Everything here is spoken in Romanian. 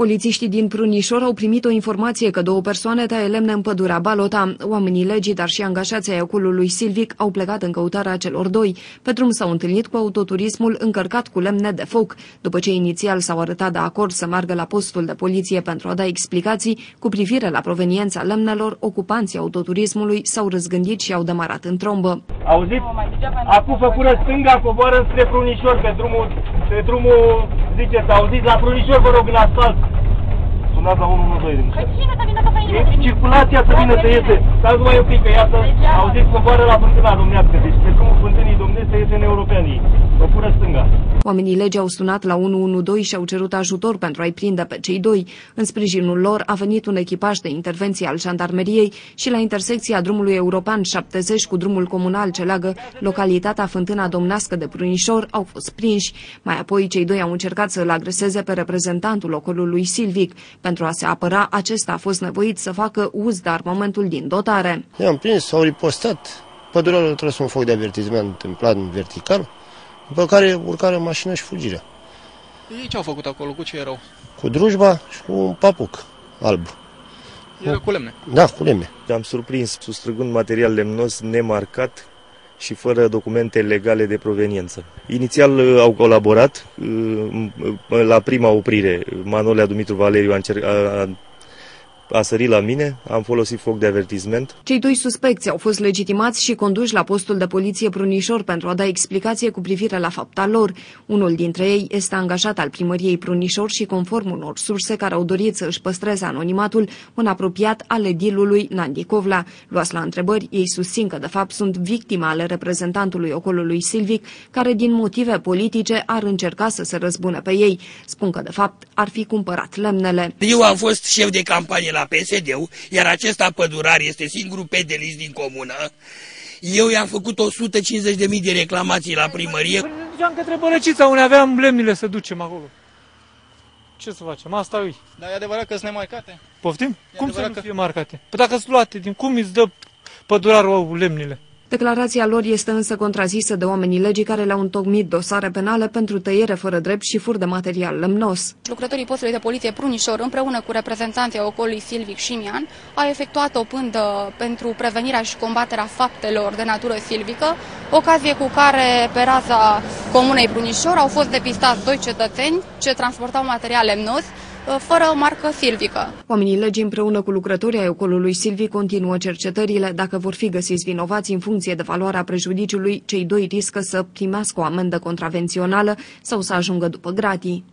Polițiștii din Prunișor au primit o informație că două persoane taie lemne în pădurea Balota. Oamenii legii, dar și angajații ai oculului Silvic au plecat în căutarea celor doi. Pe drum s-au întâlnit cu autoturismul încărcat cu lemne de foc. După ce inițial s-au arătat de acord să meargă la postul de poliție pentru a da explicații cu privire la proveniența lemnelor, ocupanții autoturismului s-au răzgândit și au demarat în trombă. Auziți? Acum făcură stânga, coboară spre Prunișor pe drumul, pe drumul, ziceți, auziți, la Prunișor, vă rog, în asfalt. Sunați la 112 din Păi cine să vină să vă E circulația să vină să iese. Stați numai un pic, că iată, auziți, coboară la fântâna domnească. Deci pe drumul fântânii domnește iese în europeanii. Vă pură stânga. Oamenii legii au sunat la 112 și au cerut ajutor pentru a-i prinde pe cei doi. În sprijinul lor a venit un echipaj de intervenție al jandarmeriei și la intersecția drumului european 70 cu drumul comunal ce leagă localitatea Fântâna Domnească de Prunișor au fost prinși. Mai apoi cei doi au încercat să îl agreseze pe reprezentantul ocolului Silvic. Pentru a se apăra, acesta a fost nevoit să facă uz de armamentul din dotare. I-am prins, s-au ripostat. Pădurarul a tras un foc de avertizment în plan vertical, după care urcare în mașină și fugirea. Ei ce au făcut acolo? Cu ce erau? Cu drujba și cu un papuc alb. Era cu lemne. Da, cu lemne. Am surprins sustrăgând material lemnos nemarcat și fără documente legale de proveniență. Inițial uh, au colaborat uh, la prima oprire. Manolea Dumitru Valeriu a, încerc, a, a sărit la mine, am folosit foc de avertizment. Cei doi suspecți au fost legitimați și conduși la postul de poliție Prunișor pentru a da explicație cu privire la fapta lor. Unul dintre ei este angajat al primăriei Prunișor și conform unor surse care au dorit să își păstreze anonimatul, un apropiat al edilului Nandi Covla. Luați la întrebări, ei susțin că de fapt sunt victime ale reprezentantului ocolului Silvic, care din motive politice ar încerca să se răzbune pe ei. Spun că de fapt ar fi cumpărat lemnele. Eu am fost șef de campanie la PSD-ul, iar acesta pădurar este singurul pedelist din comună. Eu i-am făcut 150.000 de reclamații la primărie. Mergeam către Bănăcița, unde aveam lemnile să ducem acolo. Ce să facem? Asta e. Dar e adevărat că sunt nemarcate? Poftim? E cum să adevărat nu că- fie marcate? Păi dacă sunt luate, din cum îți dă pădurarul lemnile? Declarația lor este însă contrazisă de oamenii legii care le-au întocmit dosare penale pentru tăiere fără drept și fur de material lemnos. Lucrătorii postului de poliție Prunișor, împreună cu reprezentanții ocolului Silvic și Mian, au efectuat o pândă pentru prevenirea și combaterea faptelor de natură silvică, ocazie cu care pe raza comunei Prunișor au fost depistați doi cetățeni ce transportau material lemnos fără marcă silvică. Oamenii legii împreună cu lucrătorii ai ocolului Silvi continuă cercetările. Dacă vor fi găsiți vinovați în funcție de valoarea prejudiciului, cei doi riscă să primească o amendă contravențională sau să ajungă după gratii.